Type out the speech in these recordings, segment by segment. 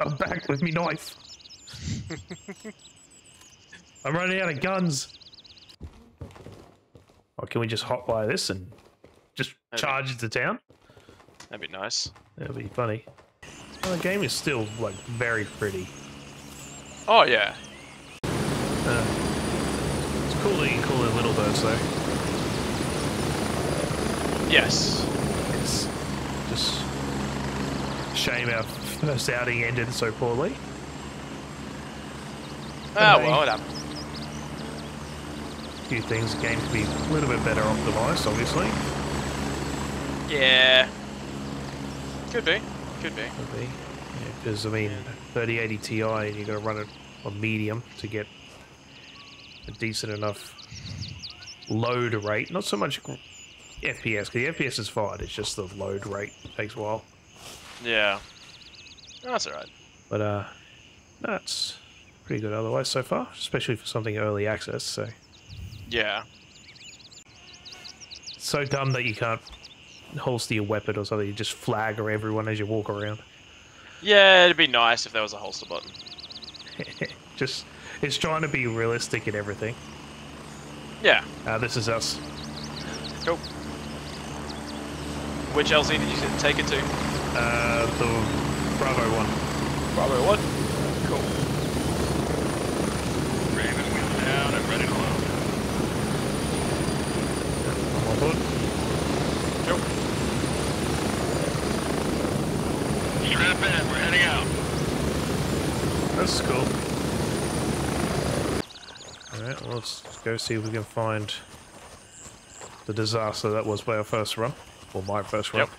I'm back with me knife. I'm running out of guns. Or can we just hotwire this and just Okay. charge into town? That'd be nice. That'd be funny. Well, the game is still like very pretty. Oh yeah. Uh, it's cool that you can call it little birds though. Yes. It's just shame our first outing ended so poorly. Ah Okay. well, it happened. A few things the game could be a little bit better optimized, obviously. Yeah. Could be. Could be. Could be. Because, I mean, 3080 Ti, and you've got to run it on medium to get a decent enough load rate. Not so much FPS, because the FPS is fine, it's just the load rate takes a while. Yeah. That's alright. But, uh, that's pretty good otherwise so far, especially for something early access, so. Yeah. It's so dumb that you can't holster your weapon or something, you just flag or everyone as you walk around. Yeah, it'd be nice if there was a holster button. just, it's trying to be realistic in everything. Yeah. Uh, this is us. Cool. Which LZ did you take it to? Uh, the Bravo one. Bravo one. Cool. Raven wheels down and ready to load. I'm on board. Cool. Strap in, we're heading out. That's cool. Alright, well, let's go see if we can find the disaster that was by our first run. Or my first run. Yep.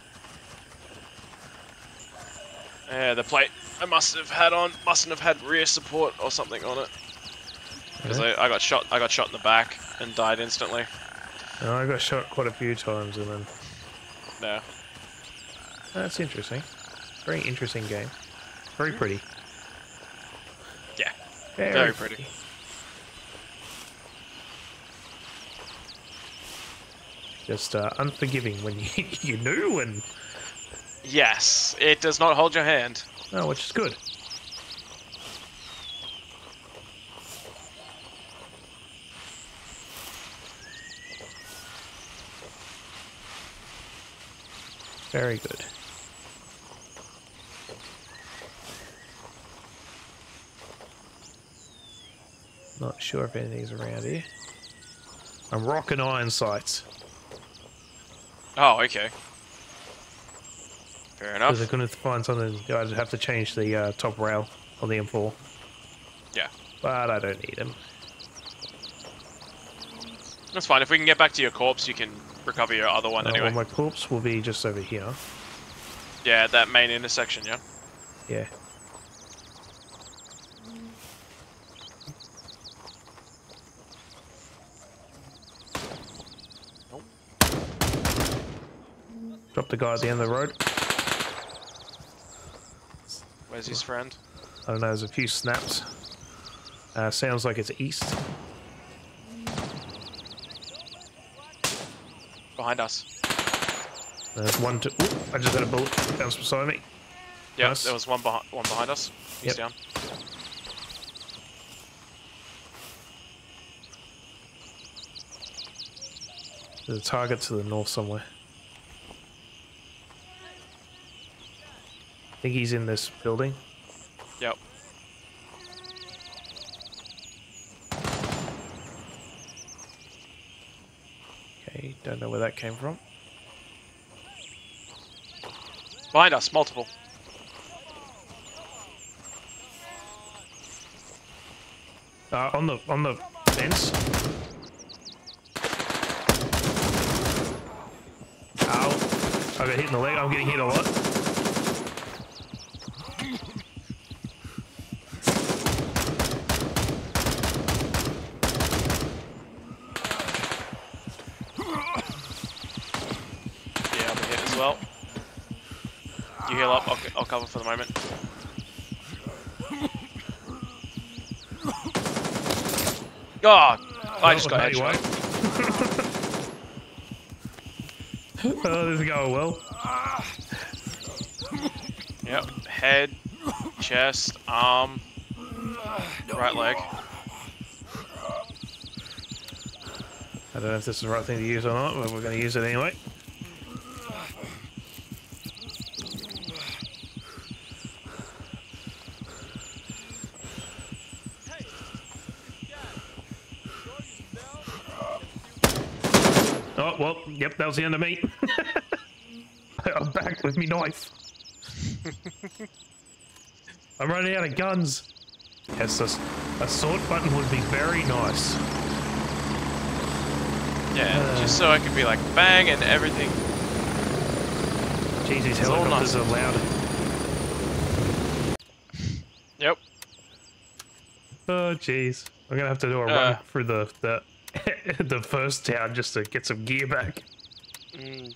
Yeah, the plate I must have had on mustn't have had rear support or something on it. Because Yeah. I, I got shot I got shot in the back and died instantly. No, I got shot quite a few times and then... No. That's interesting. Very interesting game. Very pretty. Yeah. Very, Very pretty. Just uh, unforgiving when you, you knew and... Yes, it does not hold your hand. Oh, which is good. Very good. Not sure if anything's around here. I'm rocking iron sights. Oh, okay. Fair enough. Because I couldn't find something, I'd have to change the uh, top rail on the M4. Yeah. But I don't need them. That's fine. If we can get back to your corpse, you can recover your other one Uh, anyway. well, my corpse will be just over here. Yeah, that main intersection, yeah. Yeah. Drop the guy at the end of the road. Where's his friend? I don't know, there's a few snaps. Uh, sounds like it's east. Behind us. There's one to. Ooh, I just had a bullet bounce beside me. Yeah, Nice. there was one behind one behind us. He's Yep. down. There's a target to the north somewhere. I think he's in this building. Yep. Okay, don't know where that came from. Behind us, multiple. Uh, on the on the fence. Ow! I got hit in the leg. I'm getting hit a lot. Yeah, I'm hit as well. You heal up. I'll, I'll cover for the moment. God, I just Oh, got headshot. oh, this is going well. Yep, head, chest, arm, right leg. I don't know if this is the right thing to use or not, but we're going to use it anyway. That was the end of me. I'm back with me knife. I'm running out of guns. Yes, this, a sword button would be very nice. Yeah, Uh. just so I could be like bang and everything. Jeez, these helicopters are loud. Yep. Oh, jeez. I'm gonna have to do a Uh. run through the the the first town just to get some gear back. Mm.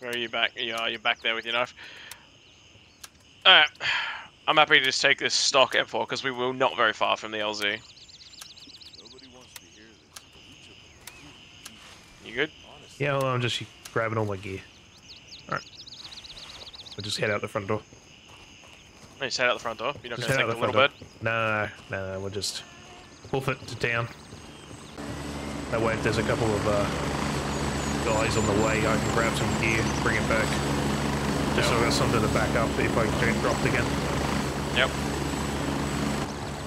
Where are you back? Yeah, you're back there with your knife. Alright. I'm happy to just take this stock M4 because we were not very far from the LZ. You good? Yeah, well, I'm just grabbing all my gear. All right. We'll just head out the front door. No, you set out the front door. You're not Just going to take the the little door. bird? No, no, no, we'll just wolf it to town. That way, if there's a couple of uh, guys on the way, I can grab some gear, bring it back. Just so I've got something to back up if I get dropped again. Yep.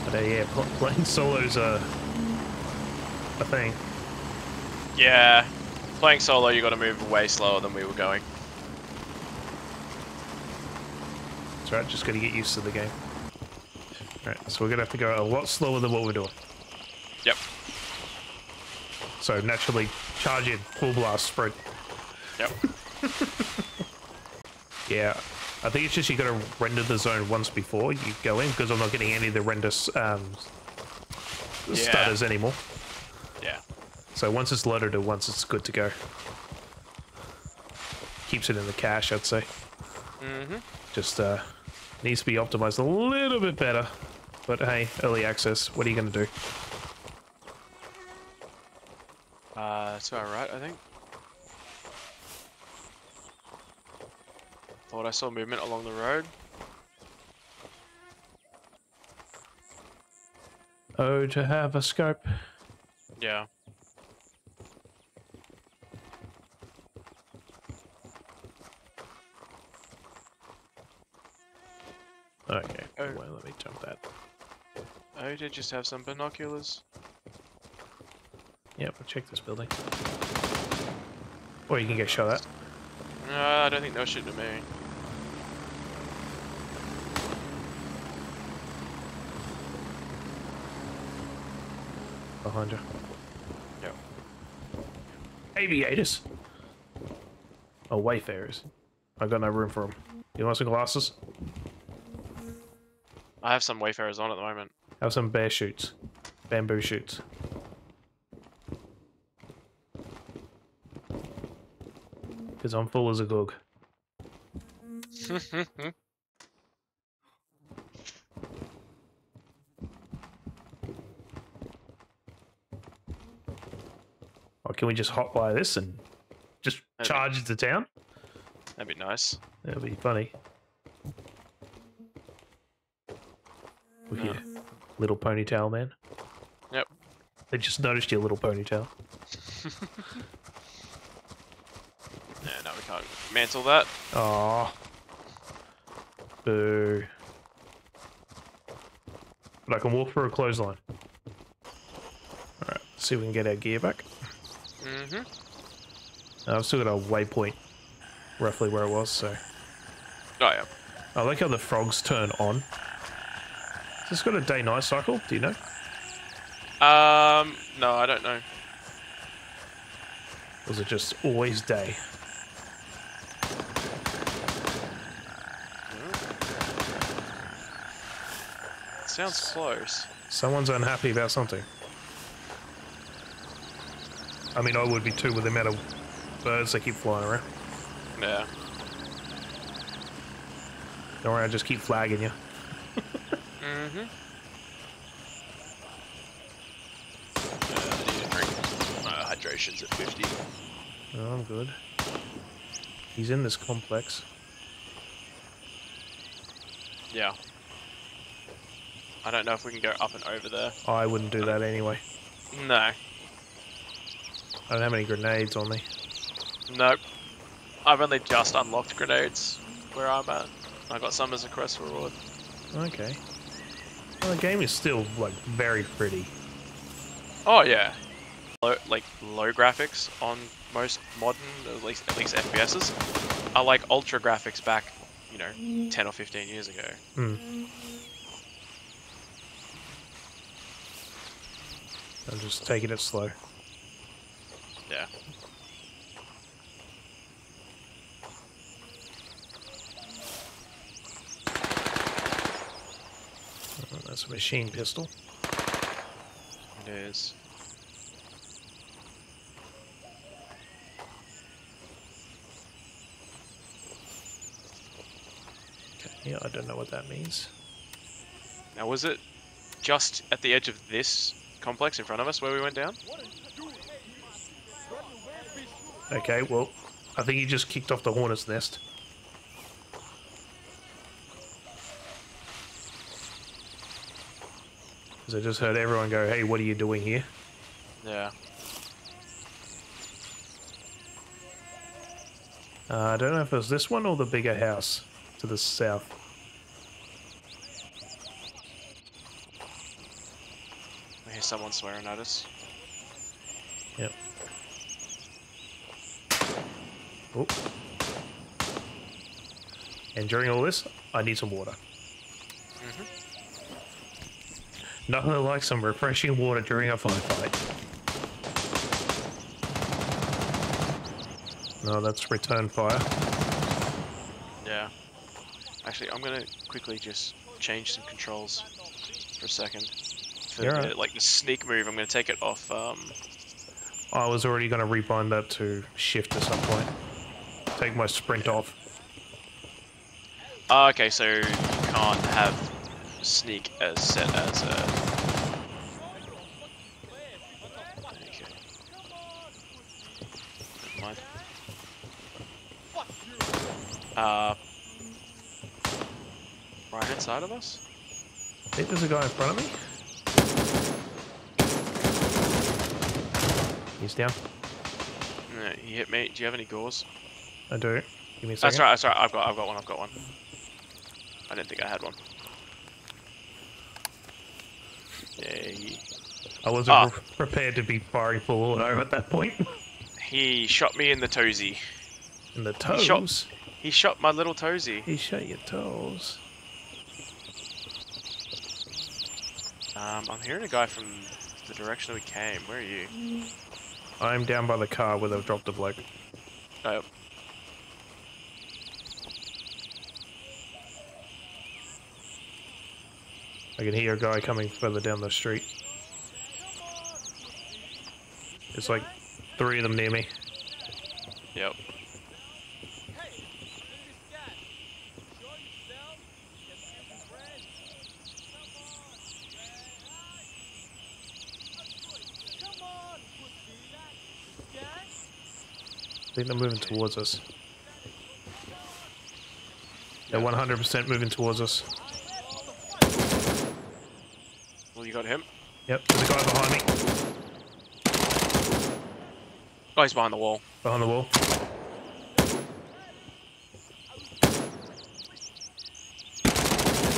But uh, yeah, pl- playing solo's a, a thing. Yeah. Playing solo, you got to move way slower than we were going. That's right, just gotta get used to the game. Alright, so we're gonna have to go a lot slower than what we're doing. Yep. So naturally, charge in, full blast, spread. Yep. Yeah, I think it's just you gotta render the zone once before you go in, because I'm not getting any of the render um, Yeah. stutters anymore. Yeah. So once it's loaded or once it's good to go. Keeps it in the cache, I'd say. Mm-hmm. Just uh, needs to be optimized a little bit better. But hey, early access, what are you gonna do? Uh, to our right, I think. Thought I saw movement along the road. Oh, to have a scope. Yeah. Okay, Oh. well, let me jump that. Oh, did just have some binoculars. Yep, we'll check this building. Or you can get shot at. No, I don't think they were shooting at me. behind you. Yep. Aviators. Oh, wayfarers. I've got no room for them. You want some glasses? I have some wayfarers on at the moment. I Have some bear shoots. Bamboo shoots. Because I'm full as a gug. Or oh, can we just hop by this and just That'd be- charge into town? That'd be nice. That'd be funny. Your little ponytail, man. Yep. They just noticed your little ponytail. Yeah, no, mantle that. Aw. Boo. But I can walk through a clothesline. Alright, see if we can get our gear back. Mm-hmm. I've still got a waypoint roughly where it was, so. Oh, yeah. I like how the frogs turn on. Has this got a day night cycle? Do you know? Um, no, I don't know. Was it just always day? Sounds close. Someone's unhappy about something. I mean, I would be too with the amount of birds that keep flying around. Yeah. Don't worry, I just keep flagging you. Mm-hmm. Uh, I need a drink. Uh, hydration's at 50. Oh, I'm good. He's in this complex. Yeah. I don't know if we can go up and over there. I wouldn't do that anyway. No. I don't have any grenades on me. Nope. I've only just unlocked grenades where I'm at. I got some as a quest reward. Okay. Well, the game is still like very pretty. Oh yeah. Low, like low graphics on most modern, at least at least FPSs, are like ultra graphics back, you know, 10 or 15 years ago. Hmm. I'm just taking it slow. Yeah. Oh, that's a machine pistol. It is. Okay, yeah, I don't know what that means. Now was it just at the edge of this complex in front of us where we went down? Okay, well, I think you just kicked off the hornet's nest. Because I just heard everyone go, hey, what are you doing here? Yeah. Uh, I don't know if it was this one or the bigger house to the south. I hear someone swearing at us. Yep. Oh. And during all this, I need some water. Mhm. Nothing like some refreshing water during a firefight. No, that's return fire. Yeah. Actually, I'm gonna quickly just change some controls for a second. For the, right. like the sneak move, I'm gonna take it off. Um, I was already going to rebind that to shift at some point. Take my sprint off. ah, okay, so you can't have sneak as set as a. Never mind. Uh, right hand side of us. I think there's a guy in front of me. He's down. No, he hit me. Do you have any gauze? I do. Give me a second. That's right. That's right. I've got. I've got one. I've got one. I didn't think I had one. Yeah, he, I wasn't Ah. pre- prepared to be firing full auto at that point. he shot me in the toesy. In the toes? He shot-. He shot my little toesy. He shot your toes. Um, I'm hearing a guy from the direction that we came. Where are you? I'm down by the car where they've dropped the bloke. Oh, I can hear a guy coming further down the street. It's like three of them near me. yep. Think they're moving towards us. They're 100% moving towards us. Well, you got him. Yep, there's a guy behind me, Oh, he's behind the wall. behind the wall.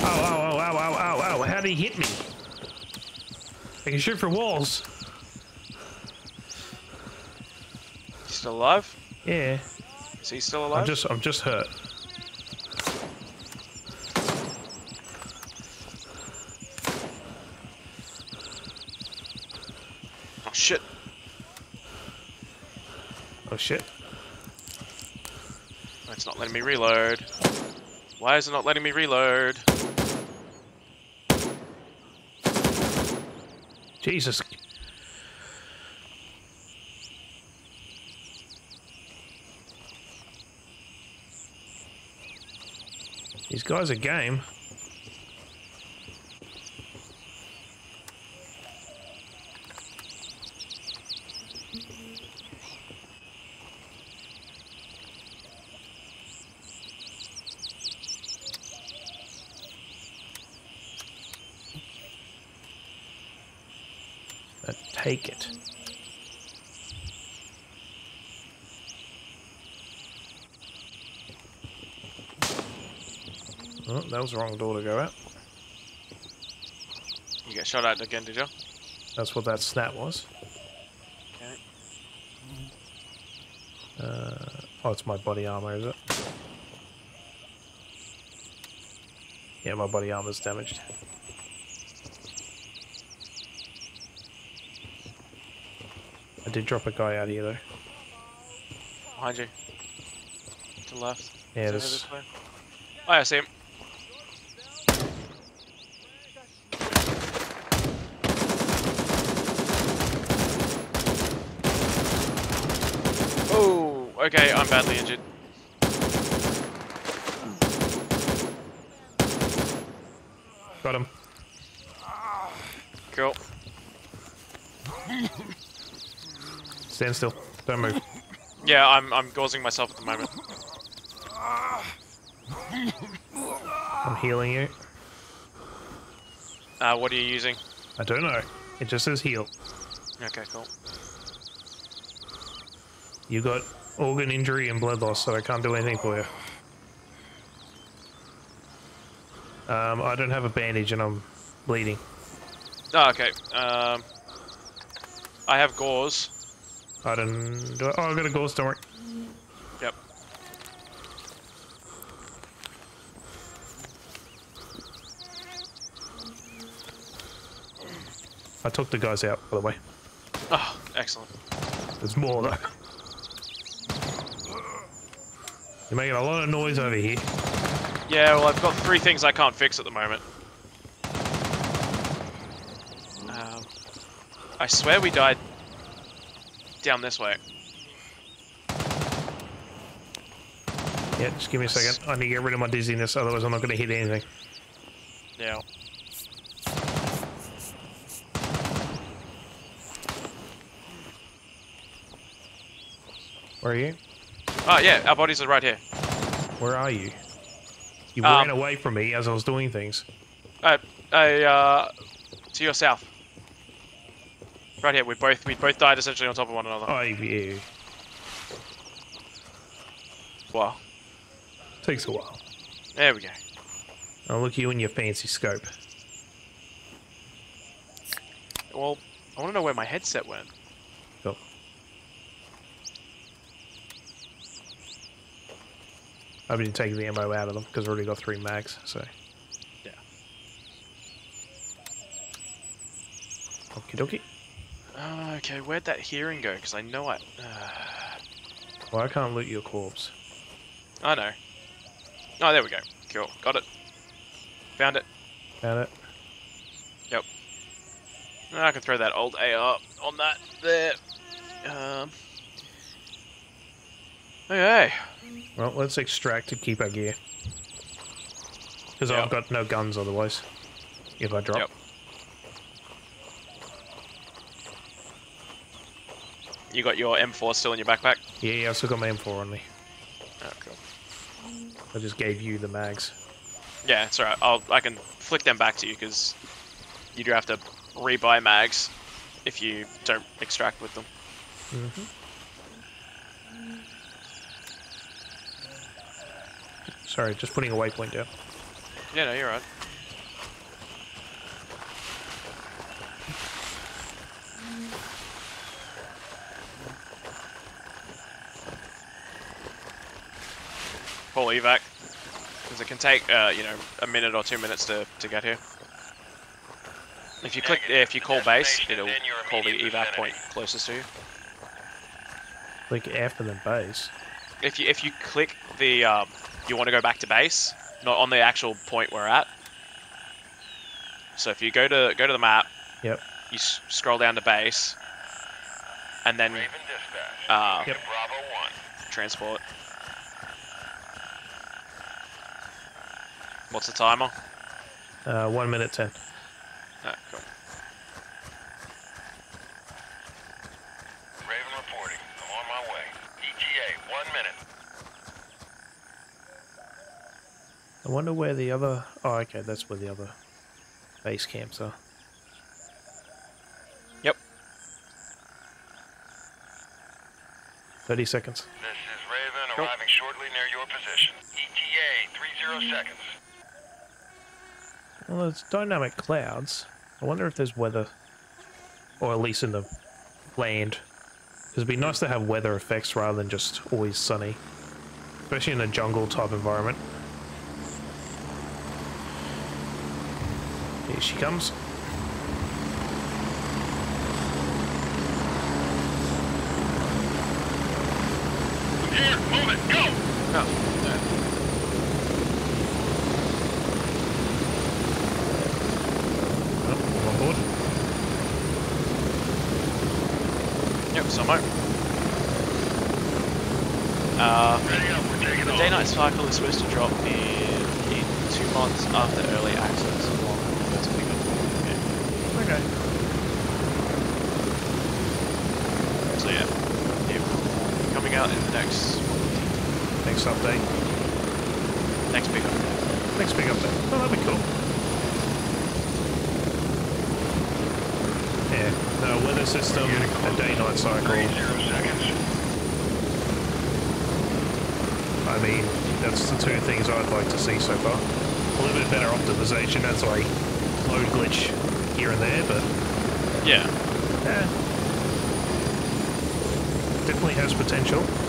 Ow, ow, ow, ow, ow, ow, ow. How did he hit me? I can shoot for walls. Still alive? Yeah. Is he still alive? I'm just, I'm just hurt. Oh shit! Oh shit. It's not letting me reload. Why is it not letting me reload? Jesus. guy's a game. Take it. Oh, that was the wrong door to go out. You get shot at again, did you? That's what that snap was. Okay. Uh, oh, it's my body armor, is it? Yeah, my body armor's damaged. I did drop a guy out here though. Behind you. To the left. Yeah, Is this this way? Oh, yeah, I see him. Oh, okay, I'm badly injured. got him. Cool. Stand still. Don't move. Yeah, I'm I'm gauzing myself at the moment. I'm healing you. Uh, what are you using? I don't know. It just says heal. Okay, cool. You got organ injury and blood loss, so I can't do anything for you. Um, I don't have a bandage and I'm bleeding. Oh, okay. Um, I have gauze. I don't. Do I, oh, I got a ghost. Don't worry. Yep. I took the guys out, by the way. Oh, excellent. There's more though. You're making a lot of noise over here. Yeah, well, I've got three things I can't fix at the moment. Um, I swear we died down this way. Yeah, just give me a second. I need to get rid of my dizziness, otherwise I'm not going to hit anything. Yeah. Where are you? Oh, yeah, our bodies are right here. Where are you? You Um, ran away from me as I was doing things. Uh, I, uh, to your south. Right here, we both we both died essentially on top of one another. Oh, yeah. Wow. Takes a while. There we go. I'll look you in your fancy scope. Well, I want to know where my headset went. I've been taking the ammo out of them because I've already got three mags, so. Yeah. Okie dokie. Uh, okay, where'd that hearing go? Because I know I... Uh, Well, I can't loot your corpse. I know. Oh, there we go. Cool. Got it. Found it. Found it? Yep. I can throw that old AR on that there. Um. Okay. Well, let's extract to keep our gear. Because Yep. I've got no guns otherwise. If I drop. Yep. You got your M4 still in your backpack? Yeah, yeah, I've still got my M4 on me. Oh, cool. I just gave you the mags. Yeah, it's alright. I'll I can flick them back to you because you do have to rebuy mags if you don't extract with them. hmm Sorry, just putting a waypoint down. Yeah, no, you're right. Full evac. Because it can take, uh, you know, a minute or two minutes to, to get here. If you click, if you call base, it'll is in your call the evac point closest to you. Like after the base. If you if you click the um, you want to go back to base, not on the actual point we're at. So if you go to go to the map, Yep. you s- scroll down to base, and then uh, Yep. Bravo 1. transport. What's the timer? Uh, one minute ten. Oh, cool. I wonder where the other... Oh, okay, that's where the other base camps are. Yep. 30 seconds. This is Raven cool. arriving shortly near your position. ETA, 30 seconds. Well, it's dynamic clouds. I wonder if there's weather. Or at least in the land. It'd be nice to have weather effects rather than just always sunny. Especially in a jungle type environment. Here she comes. Here, move it, go! Oh. Yep, so Uh, the day-night cycle is supposed to drop in, in two months after early access on first pickup. Okay. Okay. Yeah, it coming out in the next Next update. next big update. Next big update. Oh, that'd be cool. Yeah. No, weather system, a day-night cycle. 30 seconds. I mean, that's the two things I'd like to see so far. A little bit better optimization as I load glitch here and there, but Yeah. eh. Definitely has potential.